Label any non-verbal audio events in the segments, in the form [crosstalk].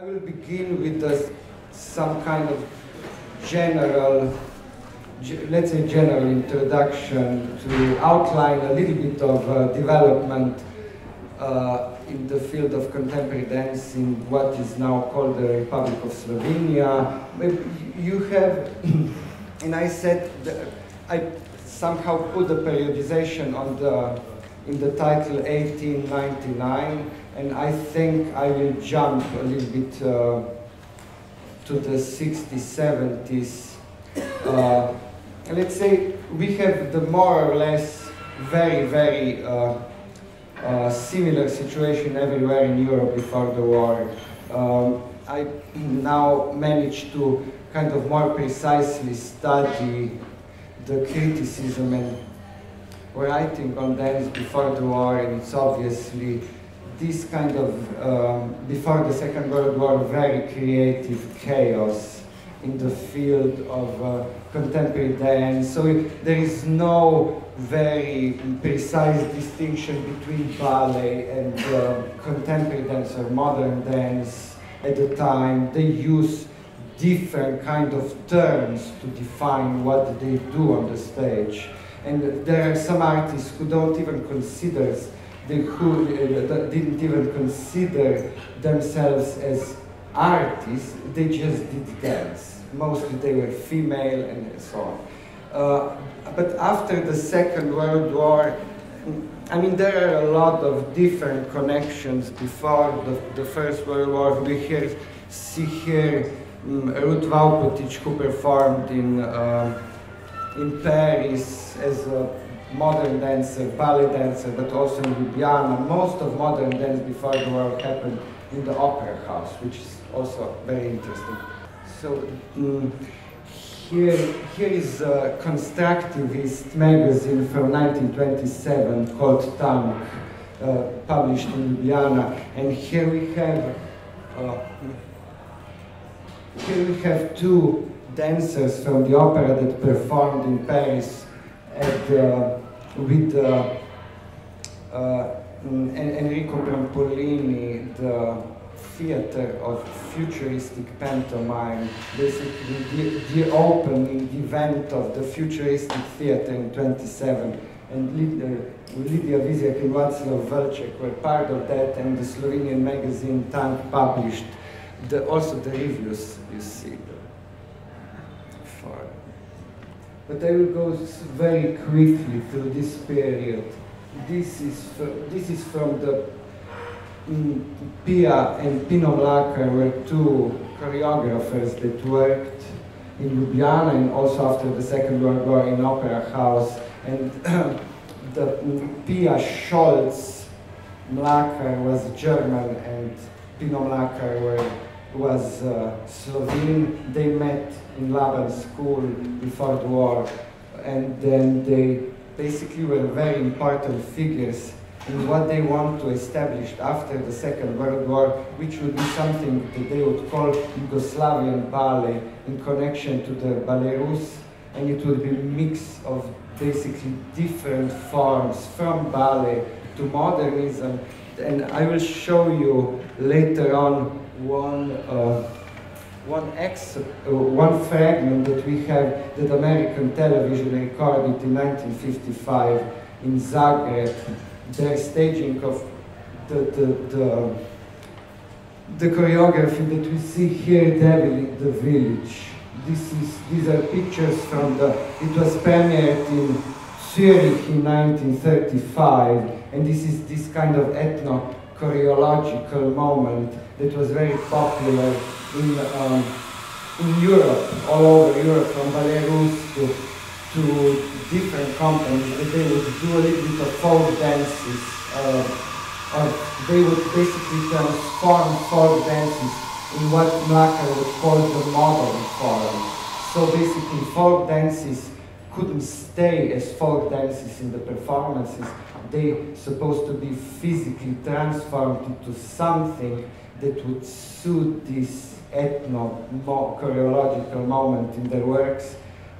I will begin with the, some kind of general, let's say general introduction to outline a little bit of uh, development uh, in the field of contemporary dance in what is now called the Republic of Slovenia. You have, [clears throat] and I said, I somehow put the periodization on the, in the title 1899, and I think I will jump a little bit uh, to the 60s, 70s. Uh, let's say we have the more or less very, very uh, uh, similar situation everywhere in Europe before the war. Um, I now managed to kind of more precisely study the criticism and writing on dance before the war, and it's obviously this kind of, um, before the Second World War, very creative chaos in the field of uh, contemporary dance. So it, there is no very precise distinction between ballet and uh, contemporary dance or modern dance at the time. They use different kind of terms to define what they do on the stage. And there are some artists who don't even consider, who uh, didn't even consider themselves as artists, they just did dance. Mostly they were female and so on. Uh, but after the Second World War, I mean, there are a lot of different connections before the, the First World War. We here, see here um, Ruth Wałpotich, who performed in, uh, in Paris as a modern dancer, ballet dancer, but also in Ljubljana. Most of modern dance before the war happened in the opera house, which is also very interesting. So um, here, here is a constructivist magazine from 1927 called Tank, uh, published in Ljubljana, and here we have uh, here we have two dancers from the opera that performed in Paris at, uh, with uh, uh, Enrico Brampolini, the theater of futuristic pantomime, basically the, the opening event of the futuristic theater in 27. And Lydia Vizjak and Václav Vlček were part of that, and the Slovenian magazine Tank published the, also the reviews you see. But I will go very quickly through this period. This is this is from the mm, Pia and Pino Mlakar were two choreographers that worked in Ljubljana and also after the Second World War in Opera House. And [clears throat] the mm, Pia Scholz Mlakar was German and Pino Mlakar were was uh, Slovene. They met in Laban school before the war, and then they basically were very important figures in what they want to establish after the Second World War, which would be something that they would call Yugoslavian ballet in connection to the Ballet Russe, and it would be a mix of basically different forms from ballet to modernism. And I will show you later on one uh, one ex uh, one fragment that we have that American television recorded in 1955 in Zagreb, their staging of the the, the, the choreography that we see here Devil in the Village. This is, these are pictures from the, it was premiered in Zurich in 1935, and this is this kind of ethno choreological moment that was very popular in, um, in Europe, all over Europe, from Belarus to, to different companies, that they would do a little bit of folk dances, uh, or they would basically transform folk dances in what Mlakar would call the modern form. So basically folk dances couldn't stay as folk dances in the performances. They supposed to be physically transformed into something that would suit this ethno choreological moment in their works.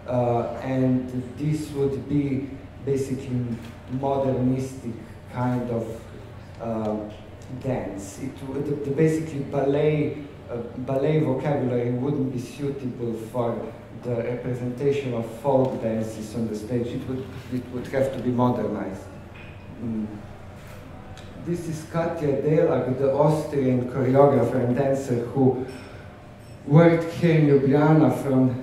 Uh, and this would be basically modernistic kind of uh, dance. It the, the basically ballet uh, ballet vocabulary wouldn't be suitable for the representation of folk dances on the stage. It would, it would have to be modernized. Mm. This is Katja Delag, the Austrian choreographer and dancer who worked here in Ljubljana from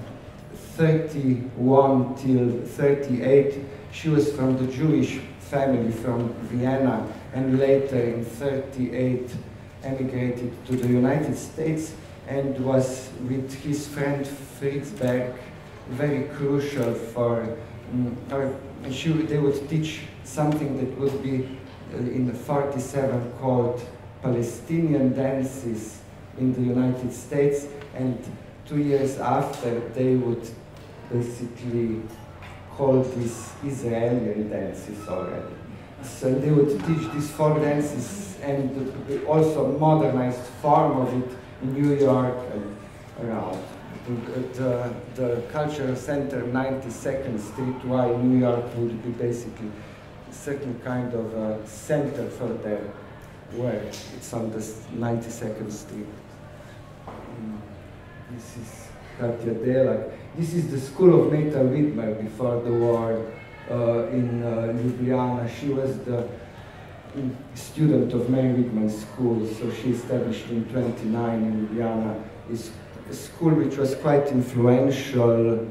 31 till 38. She was from the Jewish family from Vienna and later in 38 emigrated to the United States and was with his friend Fritz Berg very crucial for, um, or she, they would teach something that would be in 47 called Palestinian dances in the United States and two years after they would basically call these Israeli dances already. So they would teach these folk dances and also modernized form of it in New York and around. The, the Cultural Center, 92nd Street, Y New York would be basically certain kind of a center for their work. It's on the 92nd Street. Mm. This is Katja Delag. This is the school of Meta Vidmar before the war uh, in uh, Ljubljana. She was the student of Mary Wigman's school, so she established in 29 in Ljubljana a school which was quite influential uh,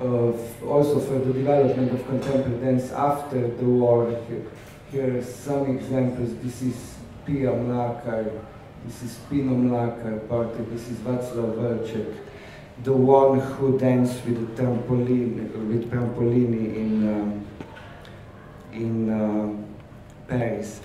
also for the development of contemporary dance after the war. Here, here are some examples. This is Pia Mlakar, this is Pino Mlakar, partly this is Václav Velček, the one who danced with the trampoline, with trampolini in um, in uh, Paris.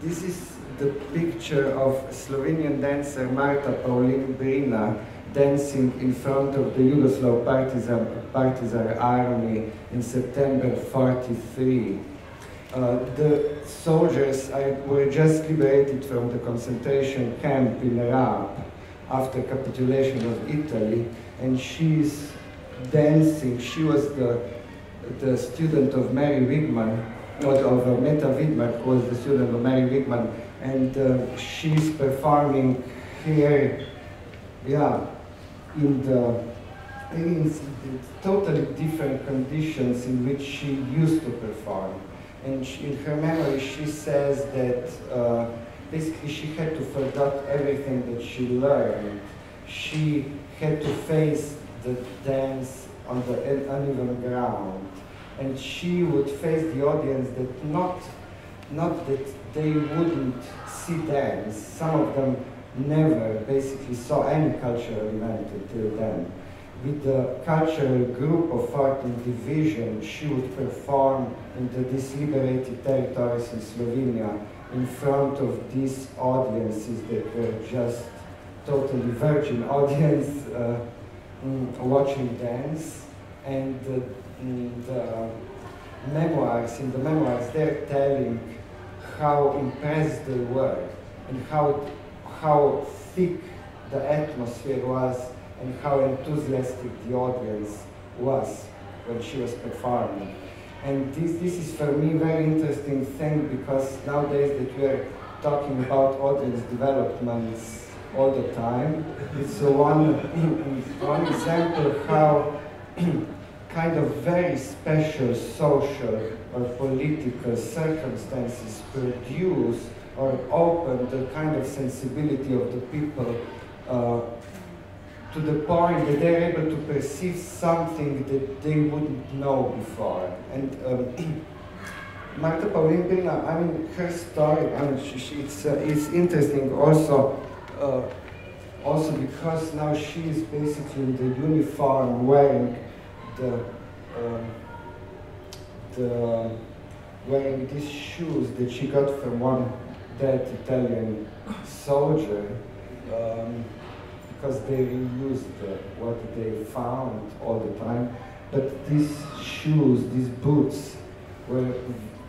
This is the picture of Slovenian dancer Marta Paulin Brina dancing in front of the Yugoslav partisan, partisan army in September 43. Uh, the soldiers were just liberated from the concentration camp in Rab after capitulation of Italy, and she's dancing. She was the, the student of Mary Wigman, not of Meta Vidmar, who was the student of Mary Wigman, and uh, she's performing here, yeah, in the in totally different conditions in which she used to perform. And she, in her memory, she says that uh, basically she had to forget everything that she learned. She had to face the dance on the uneven ground. And she would face the audience that not, not that they wouldn't see dance. Some of them never basically saw any cultural event until then. With the cultural group of art and division, she would perform in the disliberated territories in Slovenia in front of these audiences that were just totally virgin [laughs] audience uh, mm, watching dance. And uh, the memoirs, in the memoirs, they're telling how impressed they were and how how thick the atmosphere was and how enthusiastic the audience was when she was performing. And this, this is for me very interesting thing because nowadays that we are talking [laughs] about audience developments all the time, it's one, [laughs] one example how [clears throat] kind of very special social or political circumstances produce or open the kind of sensibility of the people uh, to the point that they're able to perceive something that they wouldn't know before. And um, [clears throat] Marta Paulin Brina, I mean, her story, I mean, she, she, it's, uh, it's interesting also, uh, also because now she is basically in the uniform wearing the, um, the wearing these shoes that she got from one that Italian soldier um, because they reused what they found all the time. But these shoes, these boots, were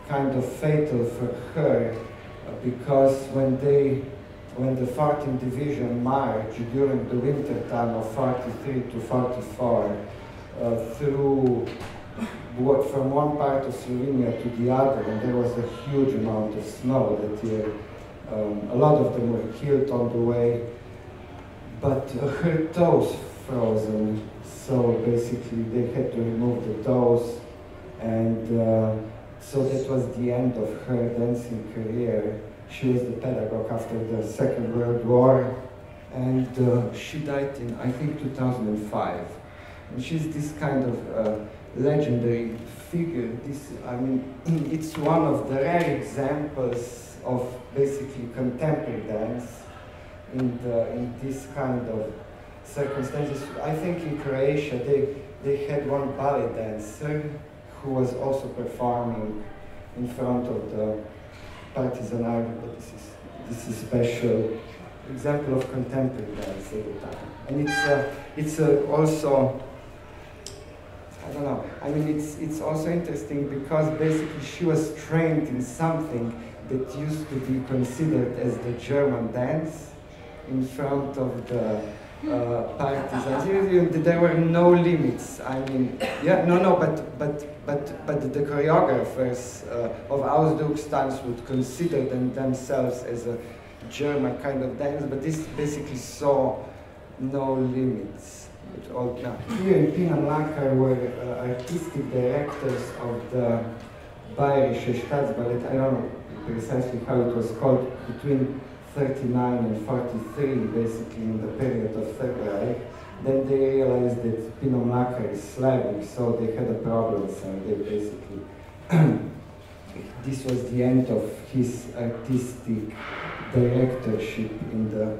kind of fatal for her uh, because when they, when the 14th Division marched during the winter time of 43 to 44 uh, through what, from one part of Slovenia to the other, and there was a huge amount of snow that year. Um, a lot of them were killed on the way. but uh, her toes frozen. So basically, they had to remove the toes, and uh, so that was the end of her dancing career. She was the pedagogue after the Second World War, and uh, she died in, I think, 2005. And she's this kind of uh, legendary figure. This, I mean, [clears throat] it's one of the rare examples of basically contemporary dance in, the, in this kind of circumstances. I think in Croatia they, they had one ballet dancer who was also performing in front of the partisan Army, but this is, this is special example of contemporary dance at the time. And it's, uh, it's uh, also, I don't know, I mean, it's, it's also interesting because basically she was trained in something that used to be considered as the German dance in front of the uh, partisans. There were no limits. I mean, yeah, no, no, but but but but the choreographers uh, of Ausdruckstanz would consider them themselves as a German kind of dance, but this basically saw no limits. Here in Pina Mlakar were uh, artistic directors of the Bayerische Staatsballet. I don't know precisely how it was called between 39 and 43, basically in the period of February. Then they realized that Pino Mlakar is Slavic, so they had a problem, so they basically, [clears throat] this was the end of his artistic directorship in the,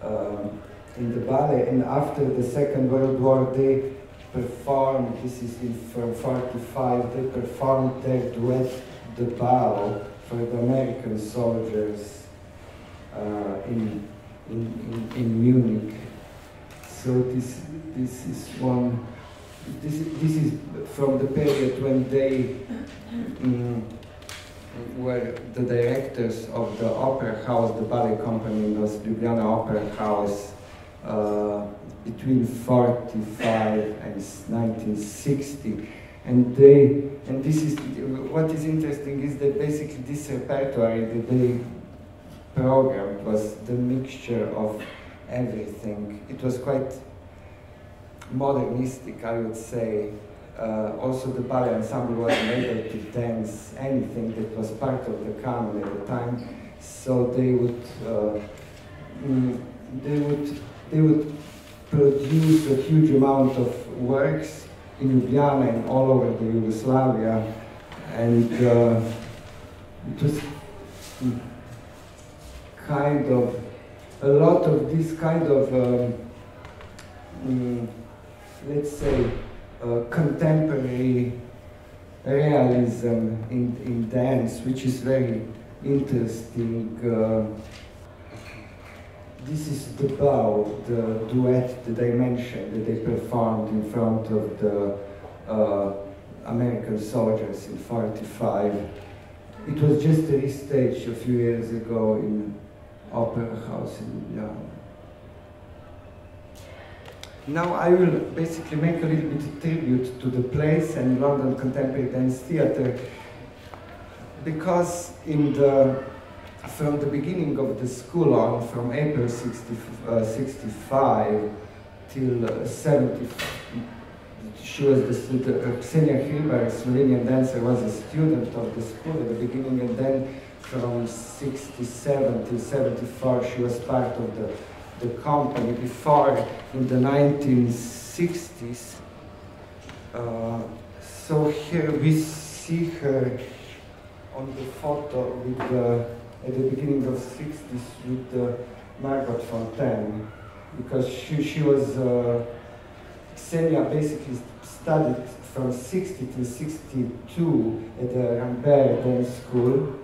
uh, in the ballet. And after the Second World War, they performed, this is in, from 45, they performed their duet, The Bow, for the American soldiers uh, in, in, in, Munich. So this, this is one, this, this is from the period when they um, were the directors of the opera house, the ballet company was Ljubljana Opera House uh, between 45 and 1960 and they and this is what is interesting is that basically this repertoire that they program was the mixture of everything. It was quite modernistic, I would say. Uh, also, the ballet ensemble wasn't able to dance anything that was part of the canon at the time, so they would uh, mm, they would they would produce a huge amount of works in Ljubljana and all over the Yugoslavia, and uh, kind of, a lot of this kind of, um, mm, let's say, uh, contemporary realism in, in dance, which is very interesting. Uh, this is the bow, the duet that I mentioned that they performed in front of the uh, American soldiers in 45. It was just restaged a few years ago in opera house in Ljubljana. Now I will basically make a little bit of tribute to the place and London Contemporary Dance Theatre because in the from the beginning of the school on, from April 60, uh, 65 till uh, 70, she was the, the uh, Ksenia Hribar, Slovenian dancer, was a student of the school at the beginning, and then from 67 to 74 she was part of the, the company. Before, in the 1960s, uh, so here we see her on the photo with the, at the beginning of 60s with the Margot Fonteyn because she, she was, uh, Ksenia basically studied from 60 to 62 at the Rambert Dance School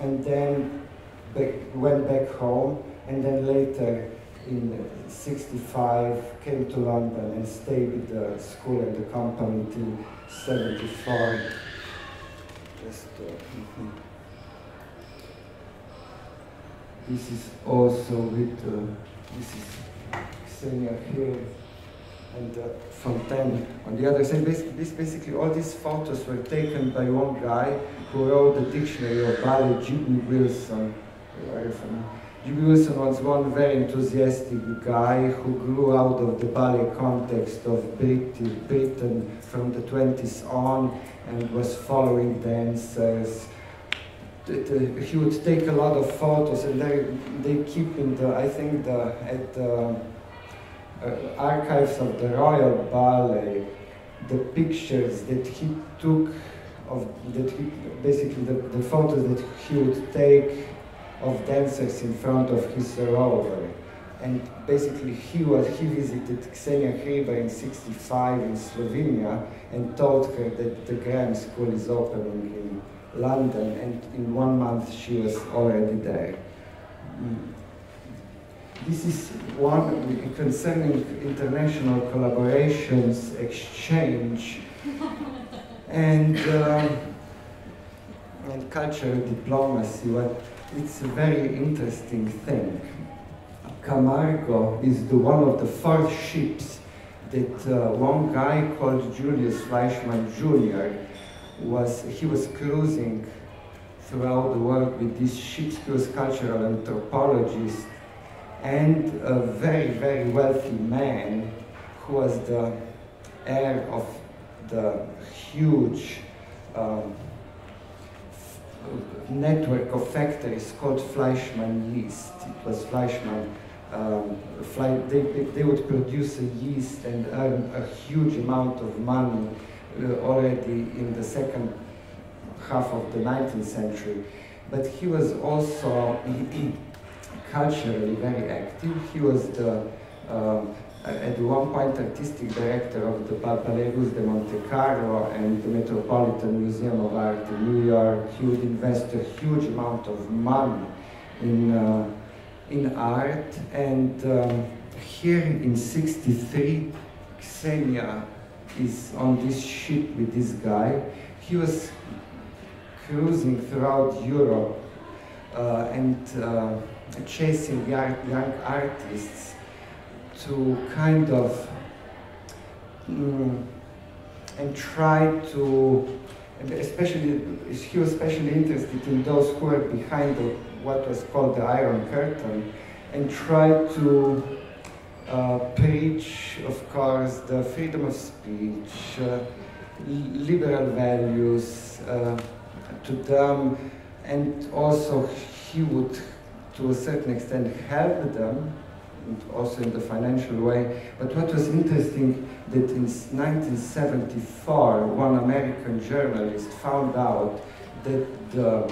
and then back, went back home, and then later in 65 came to London and stayed with the school and the company until 74. Just, uh, mm -hmm. This is also with, uh, this is Ksenia here and uh, Fonteyn on the other side. This, basically, all these photos were taken by one guy who wrote the dictionary of ballet, Jimmy Wilson, Jimmy Wilson was one very enthusiastic guy who grew out of the ballet context of Britain from the 20s on and was following dancers. He would take a lot of photos and they, they keep in the, I think, the, at the uh, archives of the Royal Ballet, the pictures that he took of, that he, basically the, the photos that he would take of dancers in front of his rover. And basically he was he visited Ksenia Hribar in 65 in Slovenia and told her that the Graham School is opening in London and in one month she was already there. This is one concerning international collaborations, exchange, [laughs] and, um, and cultural diplomacy. What it's a very interesting thing. Camargo is the one of the first ships that uh, one guy called Julius Fleischmann Jr. was, he was cruising throughout the world with this. He cultural anthropologist and a very, very wealthy man who was the heir of the huge um, network of factories called Fleischmann yeast. It was Fleischmann. Um, they, they would produce a yeast and earn a huge amount of money already in the second half of the 19th century. But he was also culturally very active. He was the um, at one point artistic director of the Russe de Monte Carlo and the Metropolitan Museum of Art in New York. He would invest a huge amount of money in, uh, in art. And um, here in 63, Ksenia is on this ship with this guy. He was cruising throughout Europe uh, and uh, chasing young, young artists to kind of mm, and try to, especially, he was especially interested in those who were behind the, what was called the Iron Curtain, and try to preach, of course, the freedom of speech, uh, liberal values uh, to them, and also he would, to a certain extent, help them also in the financial way. But what was interesting that in 1974, one American journalist found out that the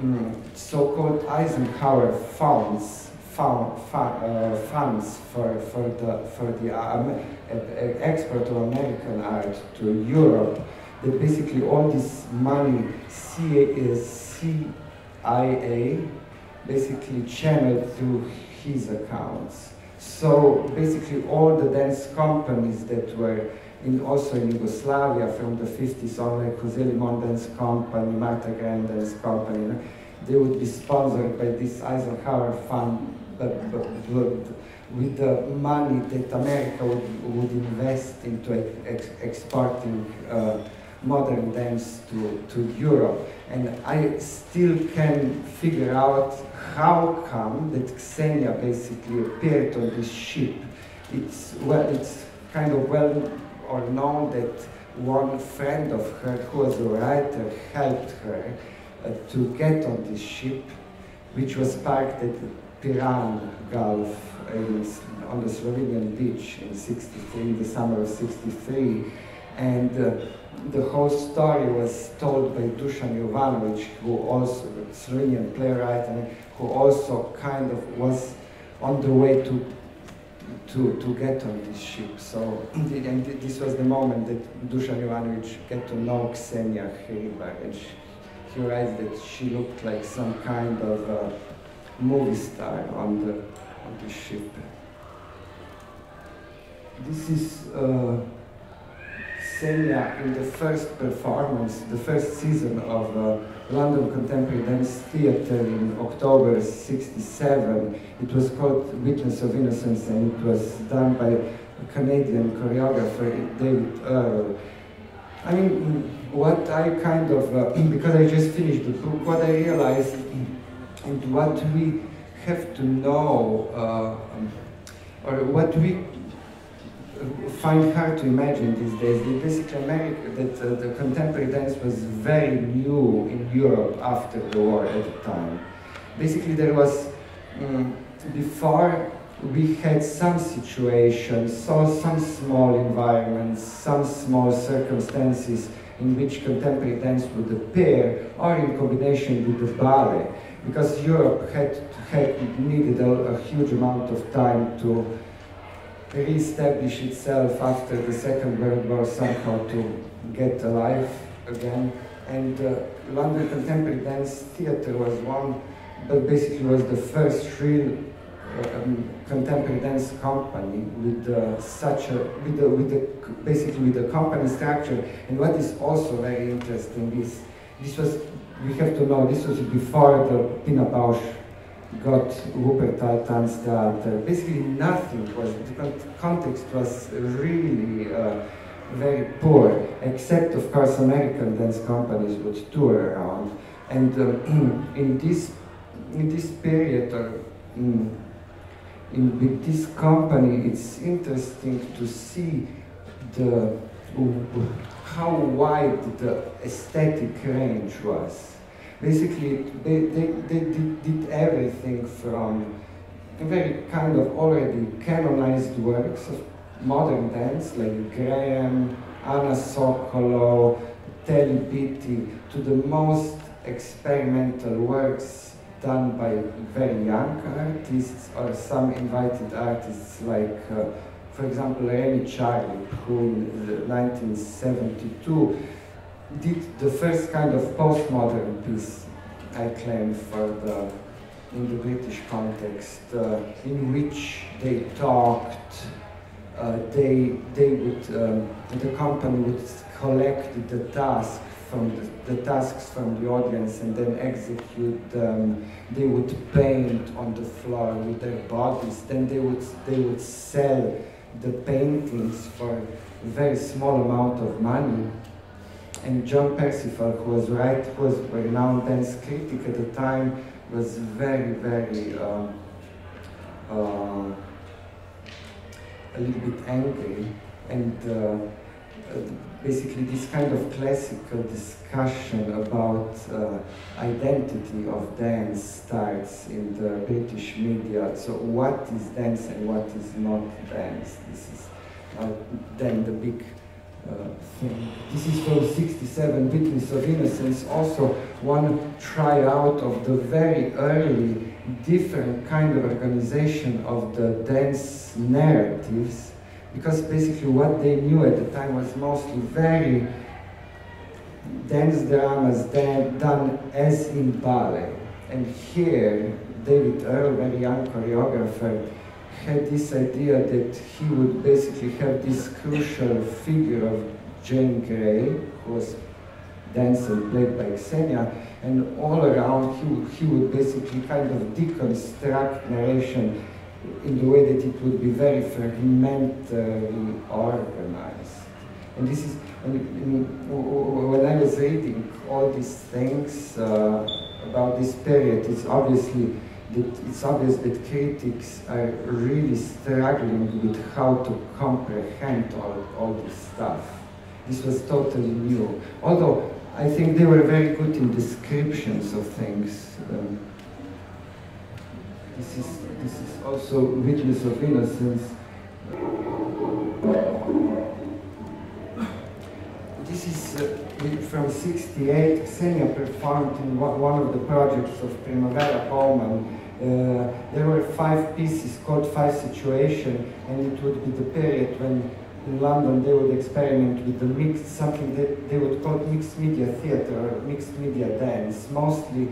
mm, so-called Eisenhower funds uh, funds for, for the, for the um, export of American art to Europe, that basically all this money CIA basically channeled through his accounts. So basically all the dance companies that were in, also in Yugoslavia from the 50s on, like Jose Limon Dance Company, Martha Graham Dance Company, they would be sponsored by this Eisenhower Fund but, with the money that America would, would invest into ex exporting uh, modern dance to, to Europe. And I still can figure out how come that Xenia basically appeared on this ship. It's, well, it's kind of well or known that one friend of her, who was a writer, helped her uh, to get on this ship, which was parked at Piran Gulf on the Slovenian beach in 63, in the summer of 63. And uh, the whole story was told by Dusan Jovanovic, who also, a Slovenian playwright, and who also kind of was on the way to to, to get on this ship. So, [clears throat] and this was the moment that Dusan Jovanovic get to know Ksenia Hribar, and she, he writes that she looked like some kind of uh, movie star on the on the ship. This is. Uh, Ksenia in the first performance, the first season of uh, London Contemporary Dance Theatre in October 67. It was called Witness of Innocence and it was done by a Canadian choreographer, David Earle. I mean, what I kind of, uh, [clears throat] because I just finished the book, what I realized and what we have to know, uh, or what we find hard to imagine these days, that basically America, that uh, the contemporary dance was very new in Europe after the war at the time. Basically there was, um, before we had some situations, so some small environments, some small circumstances in which contemporary dance would appear, or in combination with the ballet, because Europe had, had needed a, a huge amount of time to re-establish itself after the Second World War somehow to get alive again. And uh, London Contemporary Dance Theatre was one, but basically was the first real um, contemporary dance company with uh, such a with with basically with the company structure. And what is also very interesting is this was we have to know this was before the Pina Bausch got Wuppertal Tanztheater. Basically nothing was the context was really uh, very poor, except of course American dance companies would tour around. And uh, in this in this period or in, in, with this company, it's interesting to see the how wide the aesthetic range was. Basically, they, they, they did, did everything from very kind of already canonized works of modern dance like Graham, Anna Sokolow, Talley Beatty, to the most experimental works done by very young artists or some invited artists like, uh, for example, Remy Charlip, who in 1972 did the first kind of postmodern piece, I claim, for the, in the British context, uh, in which they talked, uh, they, they would, um, the company would collect the task from the, the, tasks from the audience and then execute them. They would paint on the floor with their bodies. Then they would they would sell the paintings for a very small amount of money. And John Percival, who was right, who was renowned dance critic at the time, was very, very uh, uh, a little bit angry and. Uh, basically this kind of classical discussion about uh, identity of dance starts in the British media. So what is dance and what is not dance? This is uh, then the big thing. This is from 67, Witness of Innocence, also one tryout of the very early different kind of organization of the dance narratives because basically what they knew at the time was mostly very dance dramas done as in ballet. And here, David Earle, very young choreographer, had this idea that he would basically have this crucial figure of Jane Grey, who was danced and played by Xenia, and all around he would, he would basically kind of deconstruct narration in the way that it would be very fragmentary organized. And this is, when I was reading all these things uh, about this period, it's obviously that it's obvious that critics are really struggling with how to comprehend all, all this stuff. This was totally new. Although I think they were very good in descriptions of things. Um, this is this is also witness of innocence. This is uh, from 68. Xenia performed in one of the projects of Primavera Bauman. Uh, there were five pieces called Five Situation, and it would be the period when in London they would experiment with the mixed, something that they would call mixed media theater mixed media dance, mostly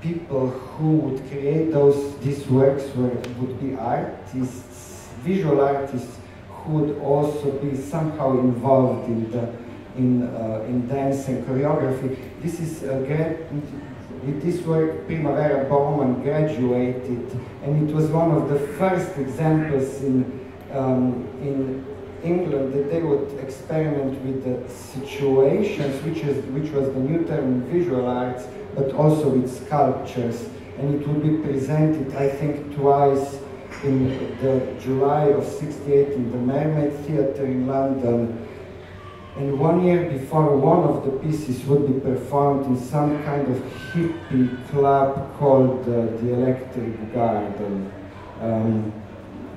people who would create those these works were, would be artists, visual artists who would also be somehow involved in the in uh, in dance and choreography. This is a great with this work Primavera Bauman graduated, and it was one of the first examples in um, in England that they would experiment with the situations, which is which was the new term in visual arts, but also with sculptures. and it will be presented, I think, twice in the July of 68 in the Mermaid Theatre in London. And one year before, one of the pieces would be performed in some kind of hippie club called uh, the Electric Garden. Um,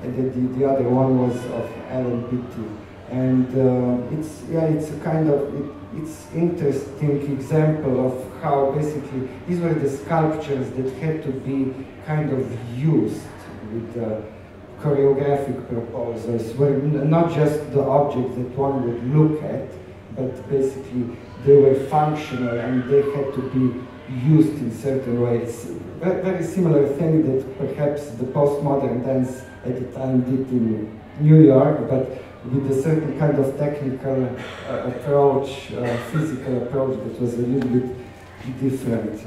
the, the, the, other one was of Alan Beatty. And uh, it's, yeah, it's a kind of, it, it's interesting example of how basically, these were the sculptures that had to be kind of used with uh, choreographic proposals were not just the objects that one would look at, but basically they were functional and they had to be used in certain ways. Very, similar thing that perhaps the postmodern dance at the time did in New York, but with a certain kind of technical uh, approach, uh, physical approach that was a little bit different.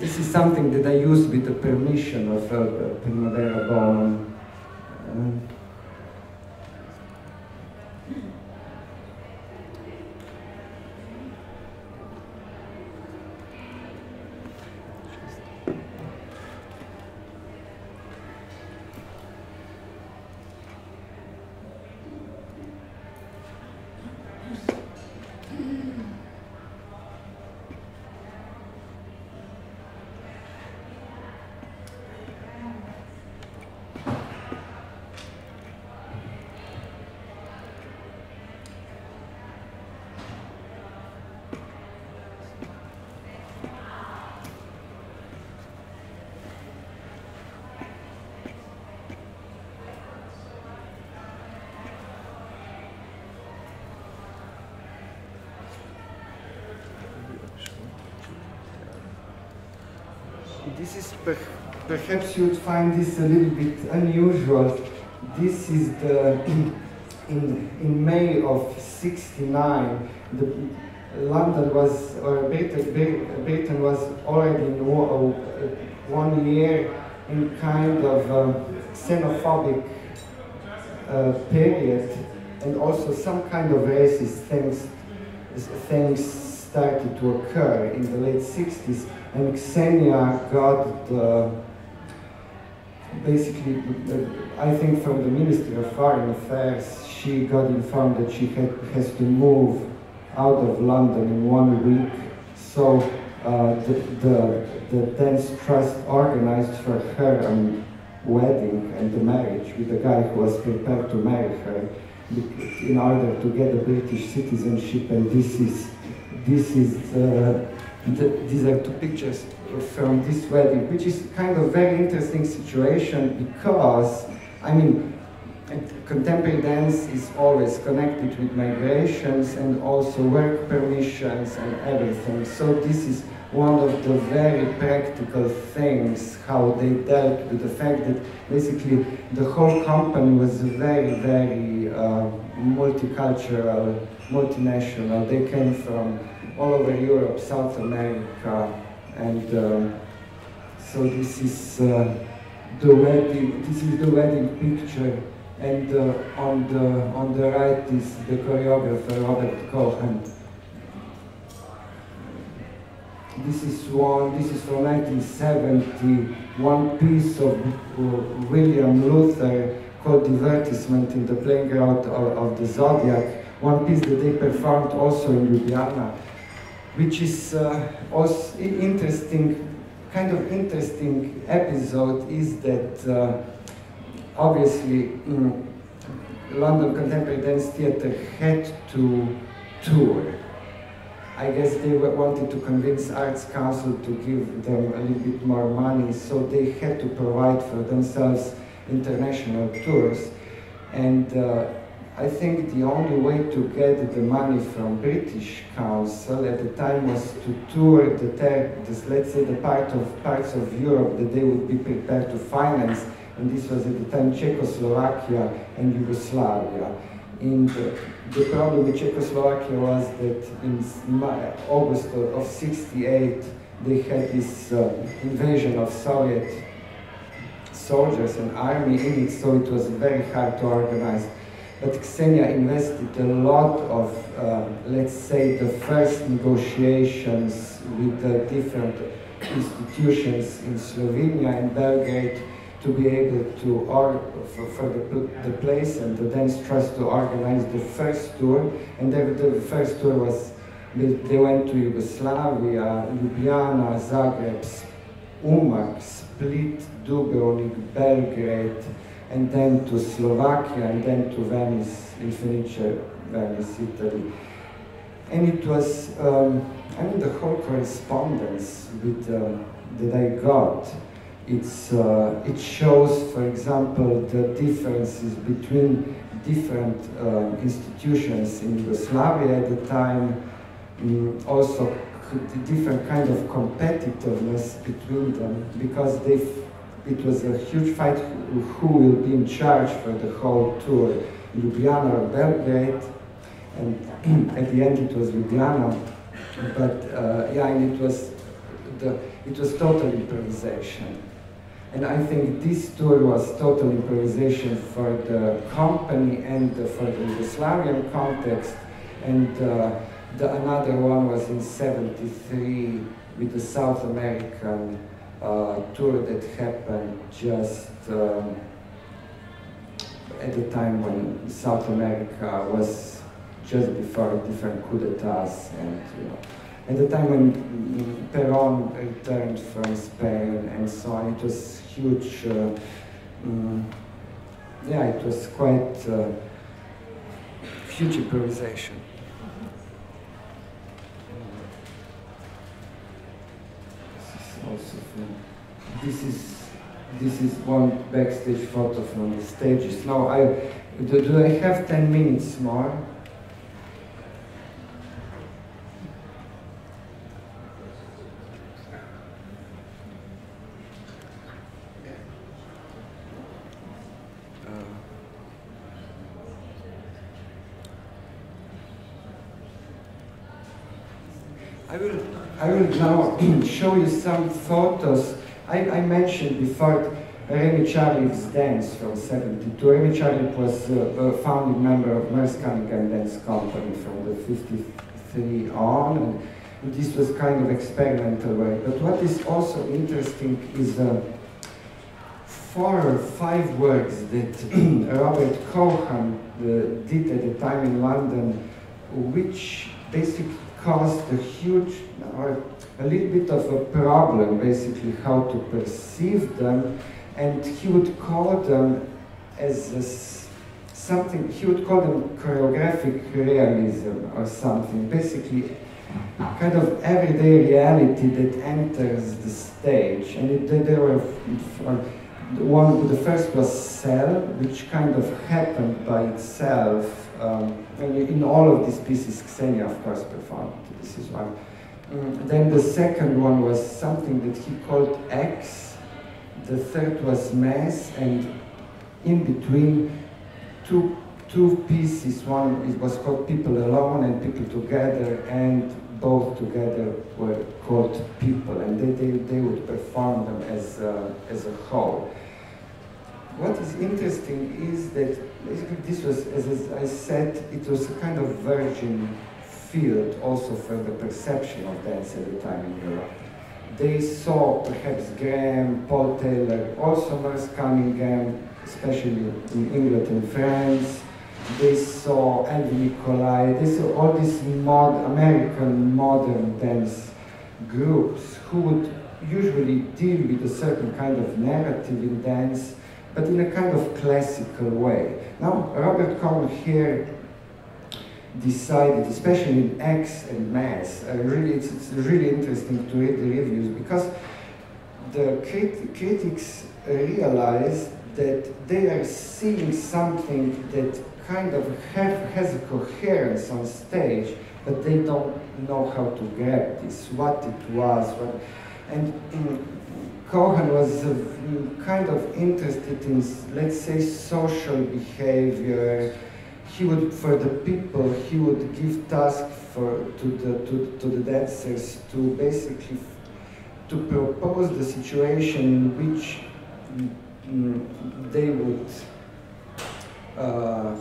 This is something that I use with the permission of uh, Primavera. Um, this is per perhaps you would find this a little bit unusual. This is the [clears throat] in in May of '69. The London was or Britain was already in war, uh, one year in kind of um, xenophobic uh, period, and also some kind of racist things things started to occur in the late 60s and Xenia got the, basically, I think from the Ministry of Foreign Affairs, she got informed that she had, has to move out of London in one week. So uh, the, the, the Dance Trust organized for her a wedding and the marriage with a guy who was prepared to marry her in order to get a British citizenship and this is this is uh, the, these are two pictures from this wedding, which is kind of very interesting situation because, I mean, contemporary dance is always connected with migrations and also work permissions and everything. So this is one of the very practical things, how they dealt with the fact that basically the whole company was very, very uh, multicultural, multinational. They came from all over Europe, South America, and um, so this is uh, the wedding. This is the wedding picture, and uh, on the on the right is the choreographer Robert Cohan. This is one. This is from 1970. One piece of uh, William Louther called "Divertissement" in the playground of, of the Zodiac. One piece that they performed also in Ljubljana which is uh, also interesting, kind of interesting episode is that uh, obviously mm, London Contemporary Dance Theatre had to tour. I guess they wanted to convince Arts Council to give them a little bit more money, so they had to provide for themselves international tours. And uh, I think the only way to get the money from British Council at the time was to tour the, let's say the part of parts of Europe that they would be prepared to finance, and this was at the time Czechoslovakia and Yugoslavia. And the, the problem with Czechoslovakia was that in August of 68 they had this uh, invasion of Soviet soldiers and army in it, so it was very hard to organize but Ksenia invested a lot of, uh, let's say, the first negotiations with the different institutions in Slovenia and Belgrade to be able to, or for, for the, the place and the dance trust to organize the first tour. And the, the first tour was, they went to Yugoslavia, Ljubljana, Zagreb, Umag, Split, Dubrovnik, Belgrade, and then to Slovakia, and then to Venice, in Fenice, Venice, Italy. And it was, um, I mean, the whole correspondence with, uh, that I got it's, uh, it shows, for example, the differences between different uh, institutions in Yugoslavia at the time, um, also different kind of competitiveness between them, because they it was a huge fight who, will be in charge for the whole tour, Ljubljana or Belgrade, and [clears throat] at the end it was Ljubljana, but uh, yeah, and it was the, it was total improvisation. And I think this tour was total improvisation for the company and for the Yugoslavian context. And uh, the, another one was in 73 with the South American uh, tour that happened just um, at the time when South America was just before different coup d'etats and you know, at the time when Peron returned from Spain and so on, it was huge, uh, um, yeah, it was quite uh, huge improvisation. This is also this is this is one backstage photo from the stages. Now, I do, do I have 10 minutes more? I will, I will now [clears throat] show you some photos. I, I mentioned before Remy Charlip's dance from 72. Remy Charlip was uh, a founding member of Cunningham Dance Company from the 53 on. And this was kind of experimental way. But what is also interesting is uh, four or five works that [clears throat] Robert Cohan uh, did at the time in London, which basically caused a huge, or a little bit of a problem, basically, how to perceive them. And he would call them as a, something, he would call them choreographic realism or something. Basically, kind of everyday reality that enters the stage. And it, there were, one, the first was cell, which kind of happened by itself um, in all of these pieces, Xenia, of course, performed. This is one. Um, then the second one was something that he called X. The third was Mass, and in between, two two pieces. One it was called People Alone and People Together, and both together were called People, and they, they, they would perform them as, as a whole. What is interesting is that basically this was, as I said, it was a kind of virgin field also for the perception of dance at the time in Europe. They saw perhaps Graham, Paul Taylor, also Merce Cunningham, especially in England and France. They saw Alwin Nikolais, they saw all these mod American modern dance groups who would usually deal with a certain kind of narrative in dance but in a kind of classical way. Now, Robert Cohan here decided, especially in X and Mass, uh, really, it's, it's, really interesting to read the reviews because the crit critics realize that they are seeing something that kind of have, has a coherence on stage, but they don't know how to grab this, what it was, what, and mm, Cohan was uh, kind of interested in, let's say, social behavior. He would, for the people, he would give tasks for to the to, to the dancers to basically to propose the situation in which mm, they would uh,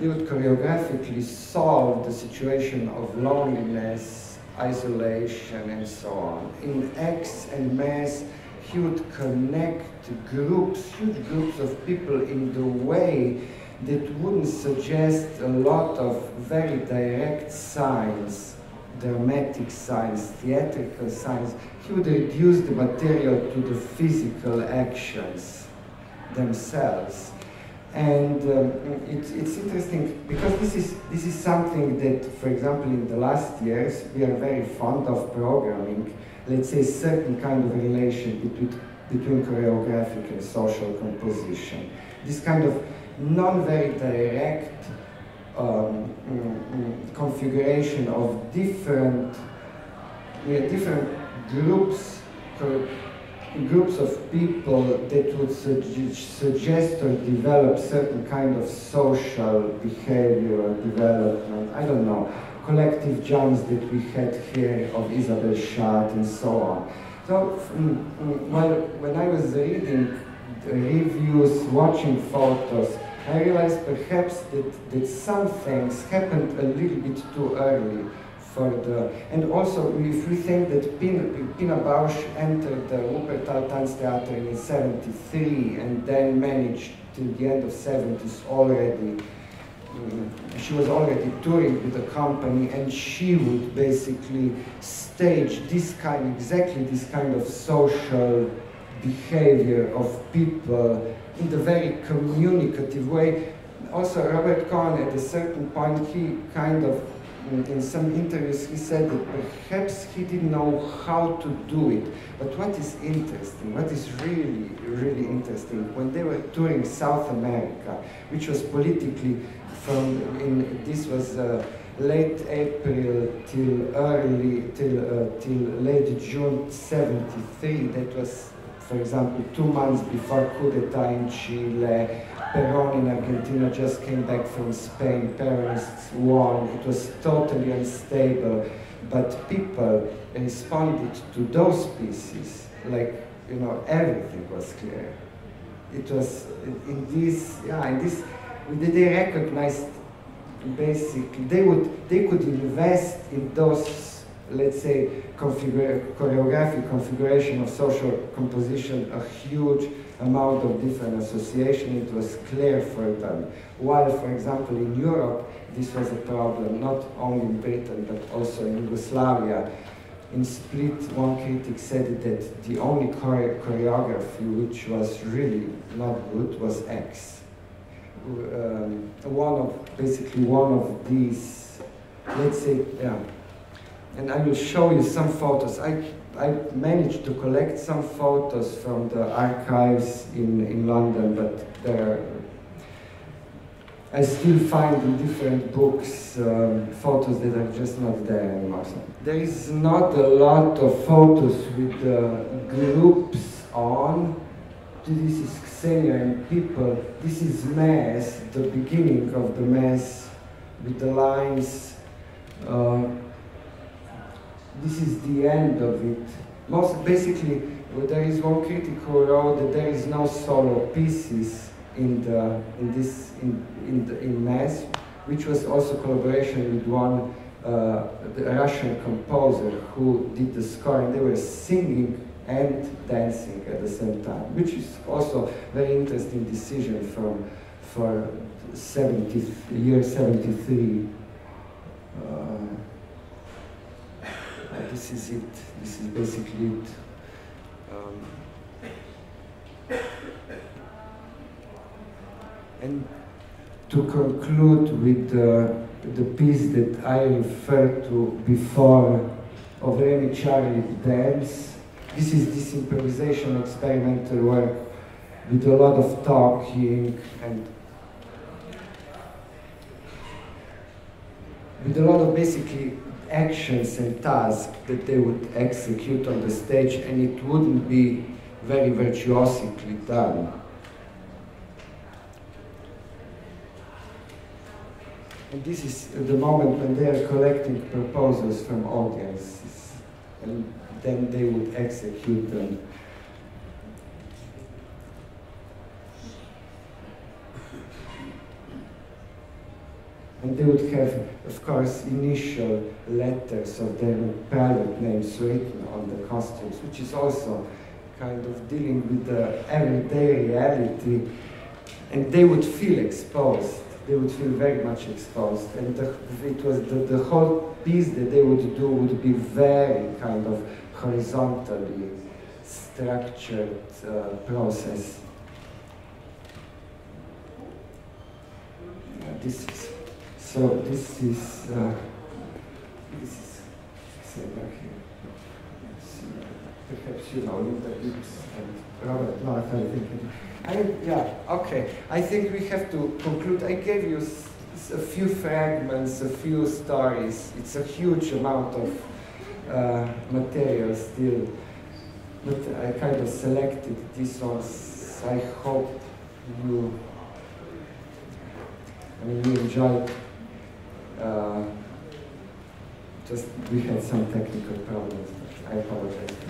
they would choreographically solve the situation of loneliness isolation and so on. In X and Mass, he would connect groups, huge groups of people in the way that wouldn't suggest a lot of very direct signs, dramatic signs, theatrical signs. He would reduce the material to the physical actions themselves. And um, it's, it's interesting because this is, this is something that, for example, in the last years, we are very fond of programming, let's say, certain kind of relation between, between choreographic and social composition. This kind of non-very direct um, mm, mm, configuration of different, different groups, groups of people that would suggest or develop certain kind of social behavior or development. I don't know, collective jams that we had here of Isabel Schad and so on. So mm, well, when I was reading reviews, watching photos, I realized perhaps that, that some things happened a little bit too early for the, and also if we think that Pina, Pina Bausch entered the Wuppertal Tanztheater in 73 and then managed till the end of 70s already, um, she was already touring with the company and she would basically stage this kind, exactly this kind of social behavior of people in the very communicative way. Also, Robert Cohan, at a certain point, he kind of, in, some interviews, he said that perhaps he didn't know how to do it. But what is interesting, what is really, really interesting, when they were touring South America, which was politically from, in, this was uh, late April till early, till, uh, till late June 73, that was for example, two months before coup d'etat in Chile, Perón in Argentina just came back from Spain, Peronists won, it was totally unstable, but people responded to those pieces like, you know, everything was clear. It was in this, yeah, in this, they recognized basically, they would, they could invest in those let's say, choreographic configuration of social composition, a huge amount of different association, it was clear for them. While, for example, in Europe, this was a problem, not only in Britain, but also in Yugoslavia. In Split, one critic said that the only chore choreography which was really not good was X. Um, one of, basically one of these, let's say, yeah, and I will show you some photos. I, I managed to collect some photos from the archives in, in London, but there I still find in different books um, photos that are just not there anymore. There is not a lot of photos with uh, groups on. This is Xenia and people. This is Mass, the beginning of the Mass with the lines. Uh, this is the end of it. Most basically, there is one critic who wrote that there is no solo pieces in the in this in in, the, in mass, which was also collaboration with one uh, Russian composer who did the score, and they were singing and dancing at the same time, which is also very interesting decision from for 70 year 73. Uh, this is it. This is basically it. Um, and to conclude with uh, the piece that I referred to before of Remy Charlip Dance, this is this improvisation experimental work with a lot of talking and with a lot of basically actions and tasks that they would execute on the stage and it wouldn't be very virtuosically done. And this is the moment when they are collecting proposals from audiences and then they would execute them. And they would have of course, initial letters of their private names written on the costumes, which is also kind of dealing with the everyday reality. And they would feel exposed. They would feel very much exposed. And the, it was the, the whole piece that they would do would be very kind of horizontally structured uh, process. This is so. This is uh, this is say back here. See, perhaps you know Linda Gibbs and Robert North. I think. I, yeah. Okay. I think we have to conclude. I gave you a few fragments, a few stories. It's a huge amount of uh, material still, but I kind of selected these ones. I hope you, I mean, you enjoyed. Uh, just we had some technical problems, but I apologize.